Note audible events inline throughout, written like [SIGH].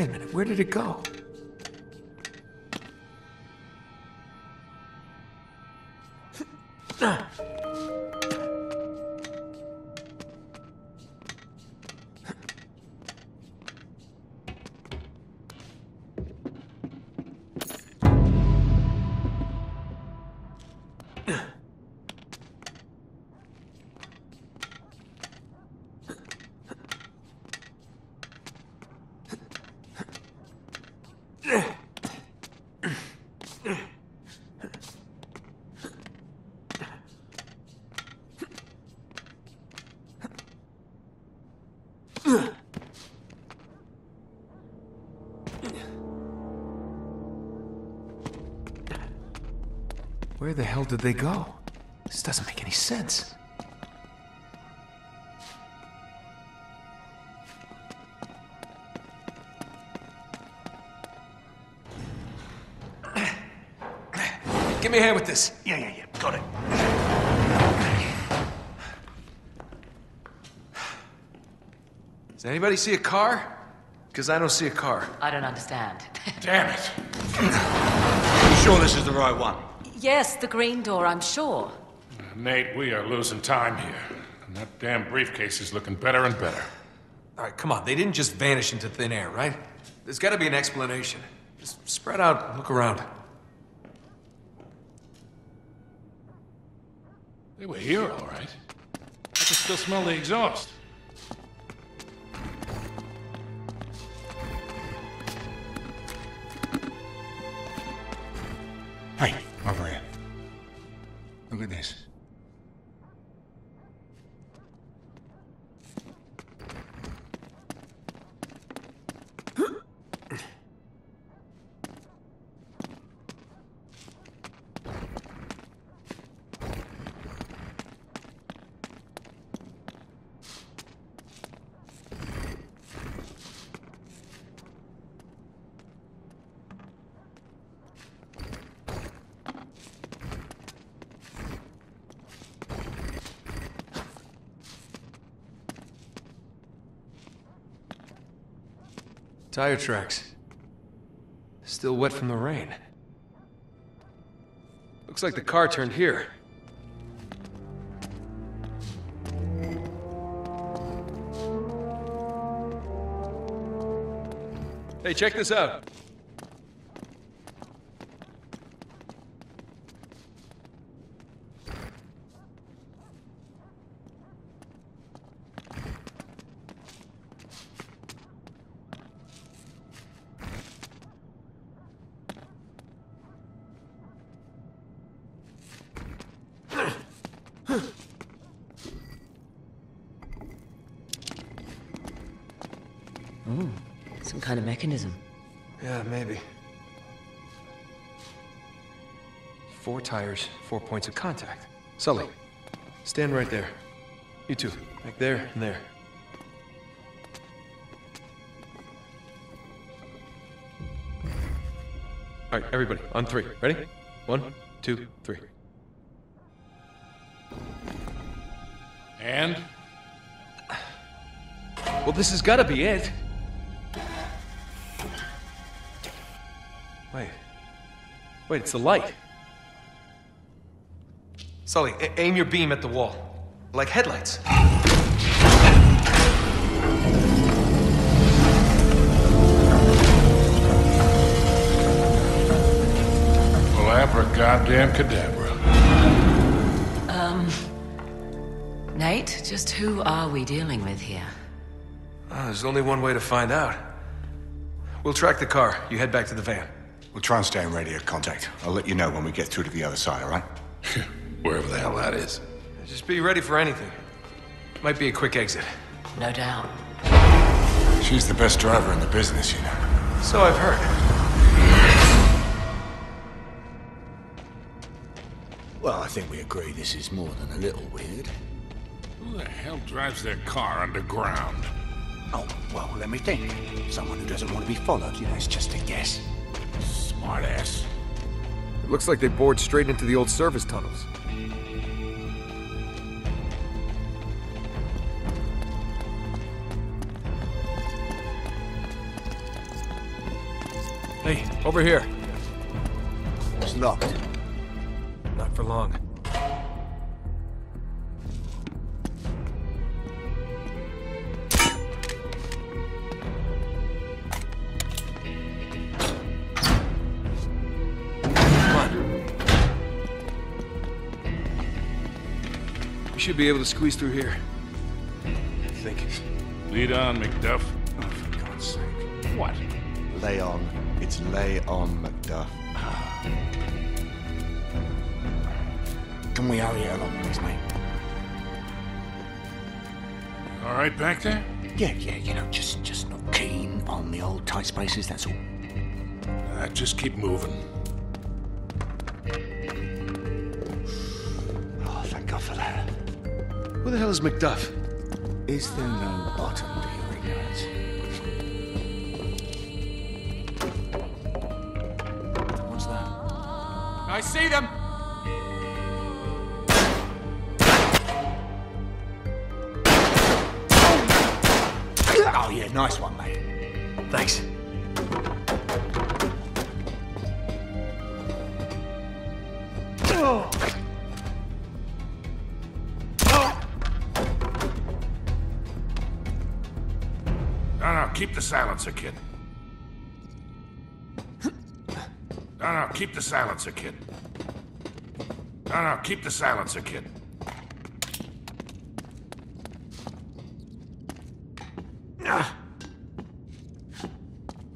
Wait a minute, where did it go? Where the hell did they go? This doesn't make any sense. Give me a hand with this. Yeah, yeah, yeah. Got it. Does anybody see a car? Because I don't see a car. I don't understand. Damn it. You sure this is the right one? Yes, the green door, I'm sure. Uh, Nate, we are losing time here. And that damn briefcase is looking better and better. All right, come on. They didn't just vanish into thin air, right? There's got to be an explanation. Just spread out and look around. They were here, all right. I can still smell the exhaust. Tire tracks. Still wet from the rain. Looks like the car turned here. Hey, check this out. Tires, four points of contact. Sully, stand right there. You two, back there and there. All right, everybody, on three. Ready? One, two, three. And? Well, this has got to be it. Wait. Wait, it's the light. Sully, a- aim your beam at the wall. Like headlights. Well, abracadabra cadabra. Um... Nate, just who are we dealing with here? Ah, there's only one way to find out. We'll track the car. You head back to the van. We'll try and stay in radio contact. I'll let you know when we get through to the other side, all right? [LAUGHS] Wherever the hell that is. Just be ready for anything. Might be a quick exit. No doubt. She's the best driver in the business, you know. So I've heard. Well, I think we agree this is more than a little weird. Who the hell drives their car underground? Oh, well, let me think. Someone who doesn't want to be followed, you know, it's just a guess. Smartass. It looks like they bored straight into the old service tunnels. Hey, over here. It's locked. Not for long. We should be able to squeeze through here. I think. Lead on, McDuff. Oh, for God's sake. What? Lay on. It's lay on, Macduff. Can we hurry it along, please, mate? All right back there? Yeah, yeah, you know, just just not keen on the old tight spaces, that's all. Uh, just keep moving. Oh, thank God for that. Who the hell is Macduff? Is there no bottom to your ignorance? What's that? I see them! Keep the silencer, kid. No, no, keep the silencer, kid.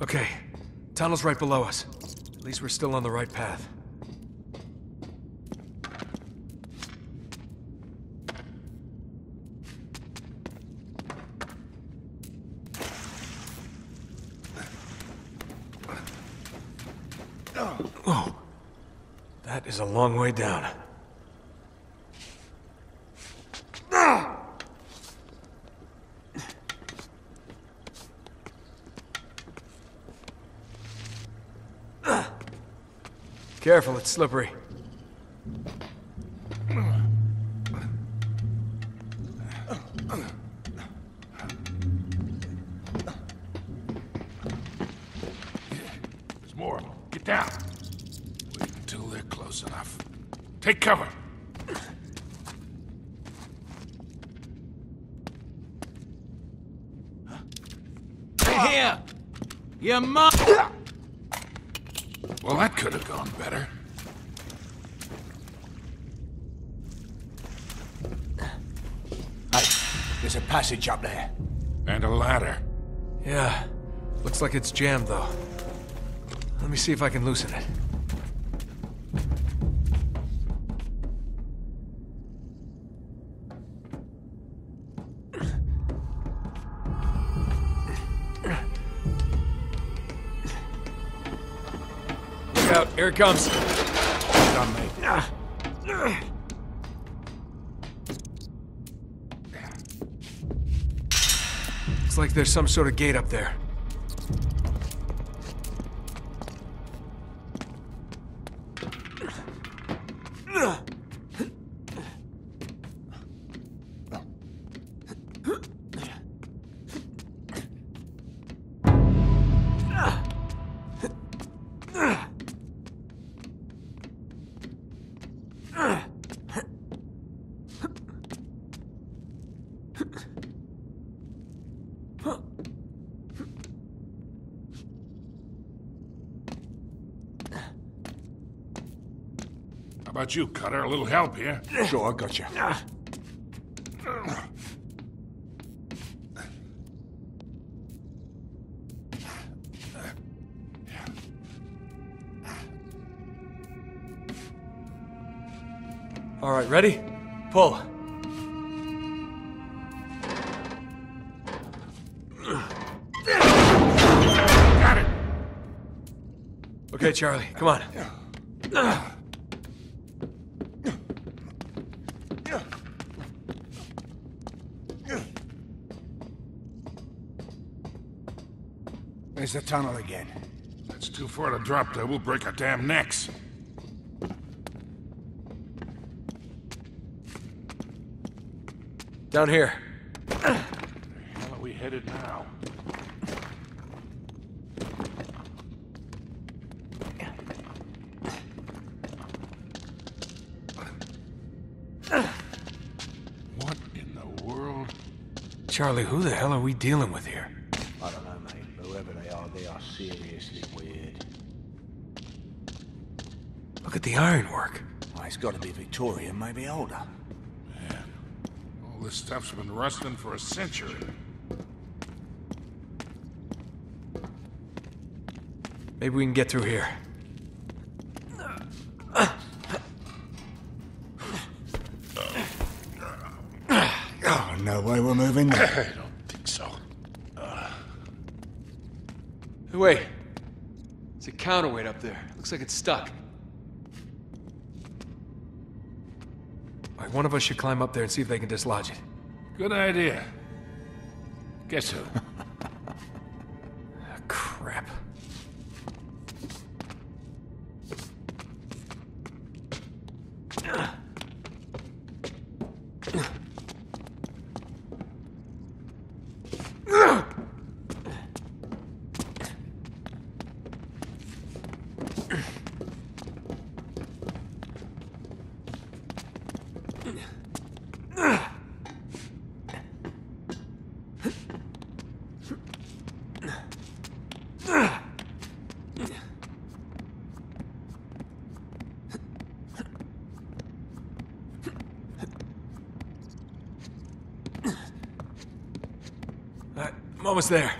Okay. Tunnel's right below us. At least we're still on the right path. Whoa. That is a long way down. Careful, it's slippery. There's more. Get down. Wait until they're close enough. Take cover. Here! You must. Well, that could have gone better. Hey, there's a passage up there. And a ladder. Yeah. Looks like it's jammed, though. Let me see if I can loosen it. Out, here it comes. Done, mate. Looks like there's some sort of gate up there. About you, Cutter? A little help here? Sure, I got you. All right, ready? Pull. Got it! Okay, Charlie, come on. There's the tunnel again. That's too far to drop there. We'll break our damn necks. Down here. Where are we headed now? What in the world? Charlie, who the hell are we dealing with here? I don't know, mate. but Whoever they are, they are seriously weird. Look at the ironwork. Well, it's got to be Victorian, maybe older. Man, all this stuff's been rusting for a century. Maybe we can get through here. Uh, uh, uh. Oh, no way we're moving there. [COUGHS] I don't think so. Hey, wait. It's a counterweight up there. Looks like it's stuck. One of us should climb up there and see if they can dislodge it. Good idea. Guess who? Ah, crap. All right, I'm almost there.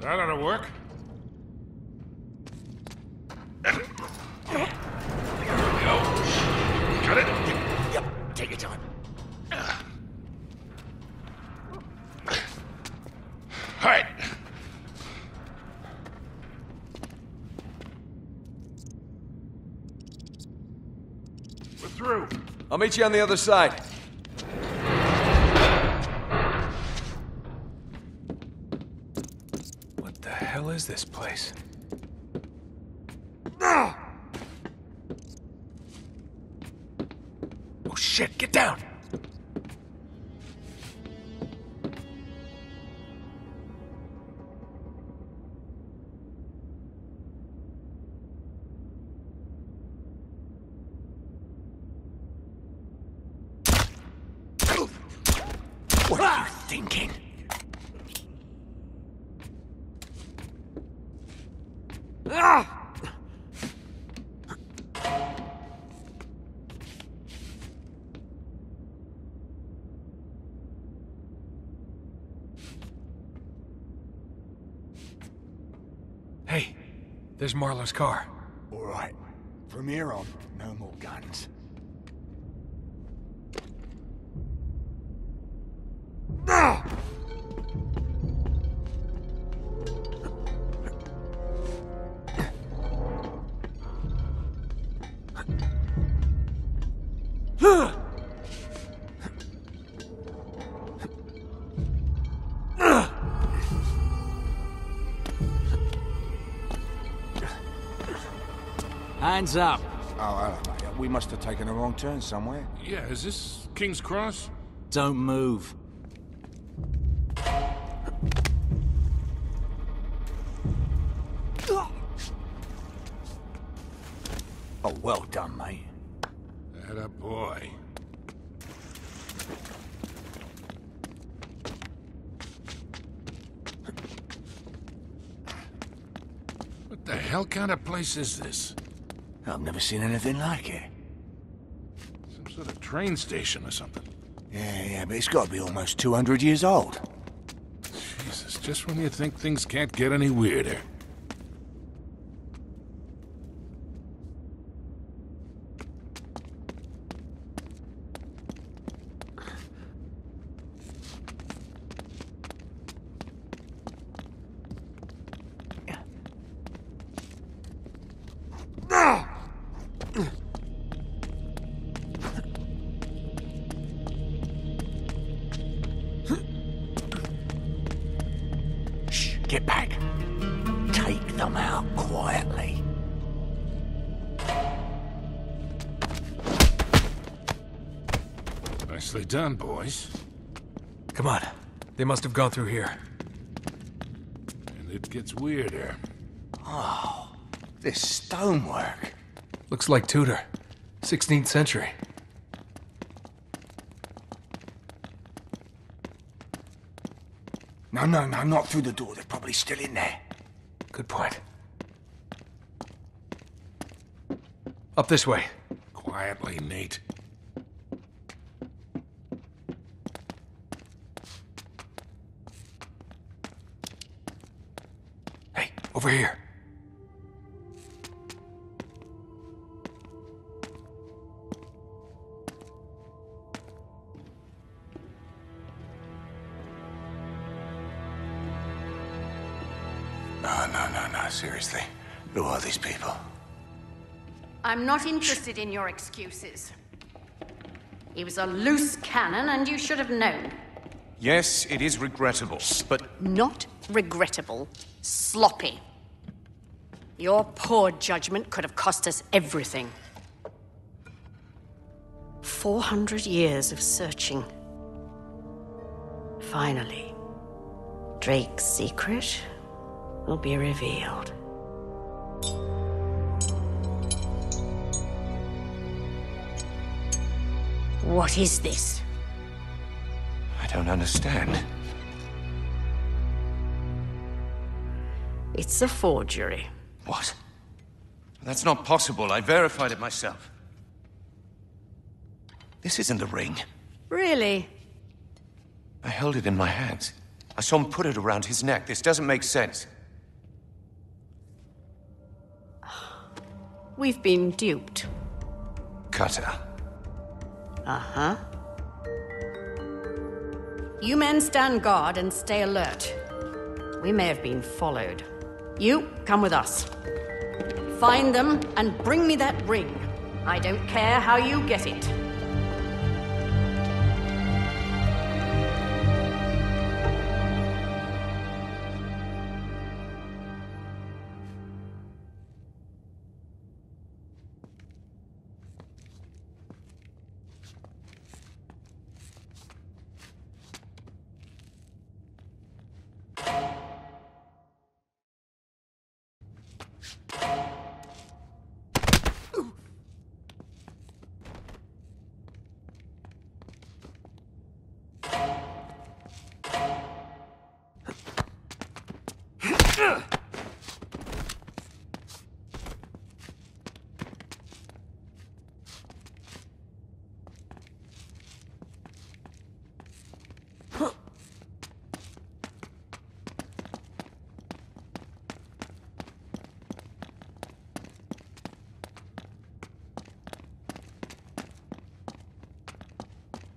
That ought to work. Got it? Yep, take your time. All right. We're through. I'll meet you on the other side. What are you thinking? Ah! Hey, there's Marlowe's car. All right. From here on, Hands up. Oh, hello. We must have taken a wrong turn somewhere. Yeah, is this King's Cross? Don't move. Oh, well done, mate. That a boy. What the hell kind of place is this? I've never seen anything like it. Some sort of train station or something. Yeah, yeah, but it's got to be almost 200 years old. Jesus, just when you think things can't get any weirder. They must have gone through here. And it gets weirder. Oh, this stonework. Looks like Tudor. 16th century. No, no, no, not through the door. They're probably still in there. Good point. Up this way. Quietly, Nate. Over here. No, no, no, no, seriously. Who are these people? I'm not interested in your excuses. He was a loose cannon, and you should have known. Yes, it is regrettable, but Not regrettable, sloppy. Your poor judgment could have cost us everything. 400 years of searching. Finally, Drake's secret will be revealed. What is this? I don't understand. It's a forgery. What? That's not possible. I verified it myself. This isn't the ring. Really? I held it in my hands. I saw him put it around his neck. This doesn't make sense. [SIGHS] We've been duped. Cutter. Uh huh. You men stand guard and stay alert. We may have been followed. You, come with us. Find them and bring me that ring. I don't care how you get it.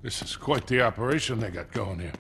This is quite the operation they got going here.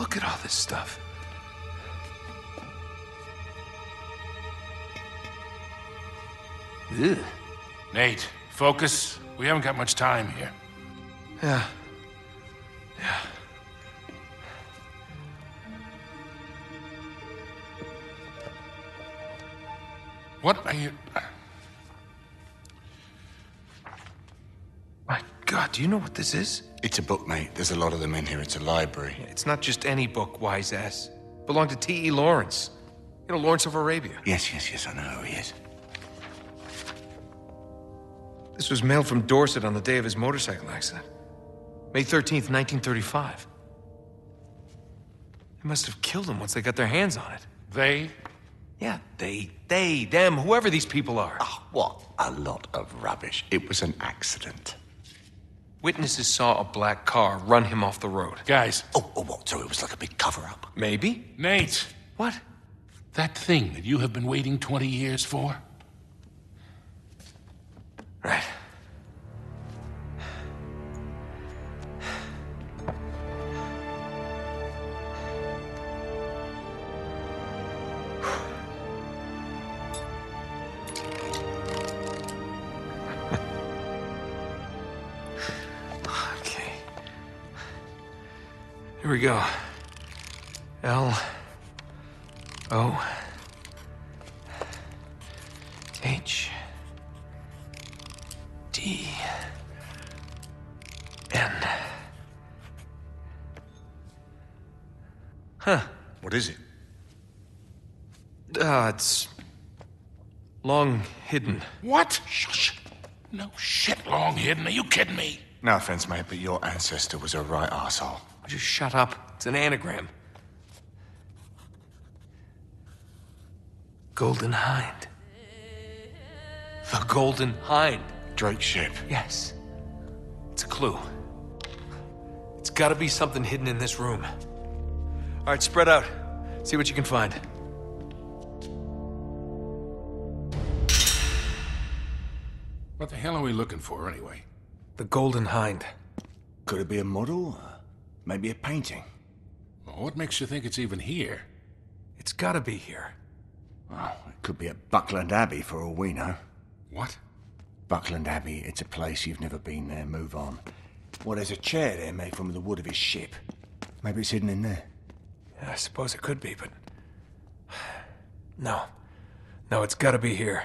Look at all this stuff. Ugh. Nate, focus. We haven't got much time here. Yeah. Yeah. What are you. Uh, God, do you know what this is? It's a book, mate. There's a lot of them in here. It's a library. It's not just any book, wise ass. Belonged to T.E. Lawrence. You know, Lawrence of Arabia. Yes, yes, yes, I know who he is. This was mailed from Dorset on the day of his motorcycle accident. May 13th, 1935. They must have killed him once they got their hands on it. They? Yeah, they, they, them, whoever these people are. Oh, what a lot of rubbish. It was an accident. Witnesses saw a black car run him off the road. Guys, Oh, oh, what? So it was like a big cover up. Maybe? Nate, What? that thing that you have been waiting 20 years for? Right. Here we go. L O H D N. Huh. What is it? Uh, it's long hidden. What? Shush. No shit, long hidden. Are you kidding me? No offense, mate, but your ancestor was a right arsehole. Just shut up. It's an anagram. Golden Hind. The Golden Hind. Drake's ship. Yes. It's a clue. It's gotta be something hidden in this room. All right, spread out. See what you can find. What the hell are we looking for, anyway? The Golden Hind. Could it be a model? Maybe a painting? Well, what makes you think it's even here? It's gotta be here. Well, it could be at Buckland Abbey for all we know. What? Buckland Abbey, it's a place you've never been there. Move on. Well, there's a chair there made from the wood of his ship. Maybe it's hidden in there. I suppose it could be, but. [SIGHS] No. No, it's gotta be here.